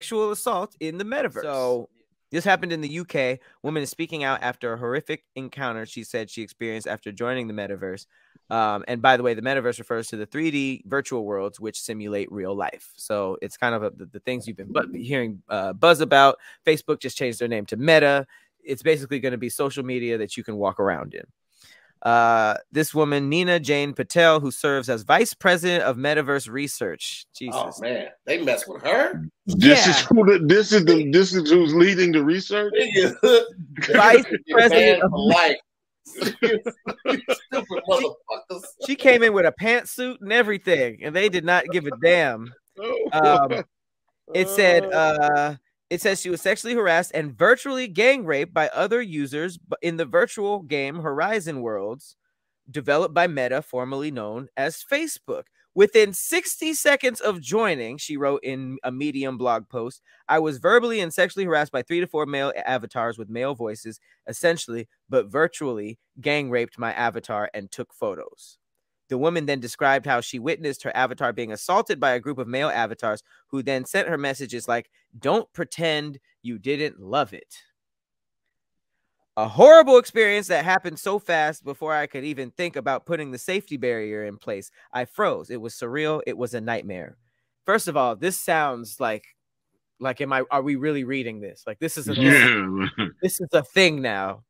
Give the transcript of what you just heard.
sexual assault in the metaverse. So this happened in the UK. Woman is speaking out after a horrific encounter she said she experienced after joining the metaverse. Um, and by the way, the metaverse refers to the 3D virtual worlds which simulate real life. So it's kind of a, the, the, things you've been bu- hearing uh, buzz about. Facebook just changed their name to Meta. It's basically going to be social media that you can walk around in. Uh, this woman, Nina Jane Patel, who serves as vice president of Metaverse Research. Jesus, oh man, they mess with her. This yeah. is who the, this is the this is who's leading the research. vice president of life. she came in with a pantsuit and everything, and they did not give a damn. Um, it said, uh, it says she was sexually harassed and virtually gang raped by other users in the virtual game Horizon Worlds, developed by Meta, formerly known as Facebook. Within 60 seconds of joining, she wrote in a Medium blog post, I was verbally and sexually harassed by three to four male avatars with male voices, essentially, but virtually gang raped my avatar and took photos. The woman then described how she witnessed her avatar being assaulted by a group of male avatars who then sent her messages like, Don't pretend you didn't love it. A horrible experience that happened so fast before I could even think about putting the safety barrier in place. I froze. It was surreal. It was a nightmare. First of all, this sounds like like am I are we really reading this? Like this is a yeah. this, this is a thing now.